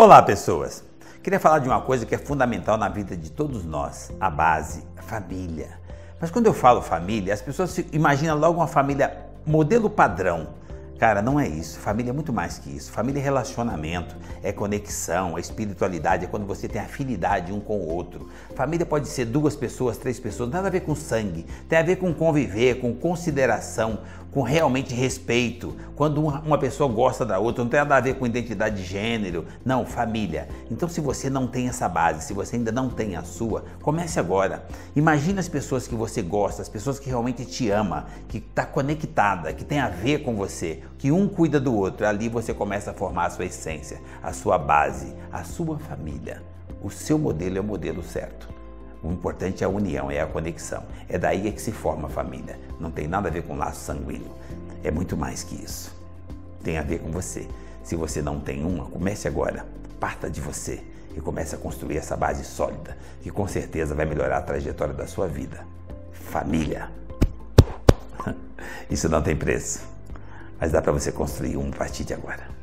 Olá, pessoas! Queria falar de uma coisa que é fundamental na vida de todos nós: a base, a família. Mas quando eu falo família, as pessoas imaginam logo uma família modelo padrão. Cara, não é isso. Família é muito mais que isso. Família é relacionamento, é conexão, é espiritualidade, é quando você tem afinidade um com o outro. Família pode ser duas pessoas, três pessoas, nada a ver com sangue, tem a ver com conviver, com consideração, com realmente respeito. Quando uma pessoa gosta da outra, não tem nada a ver com identidade de gênero, não, família. Então, se você não tem essa base, se você ainda não tem a sua, comece agora. Imagine as pessoas que você gosta, as pessoas que realmente te ama, que está conectada, que tem a ver com você, que um cuida do outro. Ali você começa a formar a sua essência, a sua base, a sua família. O seu modelo é o modelo certo. O importante é a união, é a conexão. É daí é que se forma a família. Não tem nada a ver com laço sanguíneo. É muito mais que isso. Tem a ver com você. Se você não tem uma, comece agora. Parta de você e comece a construir essa base sólida, que com certeza vai melhorar a trajetória da sua vida. Família. Isso não tem preço, mas dá para você construir um a partir de agora.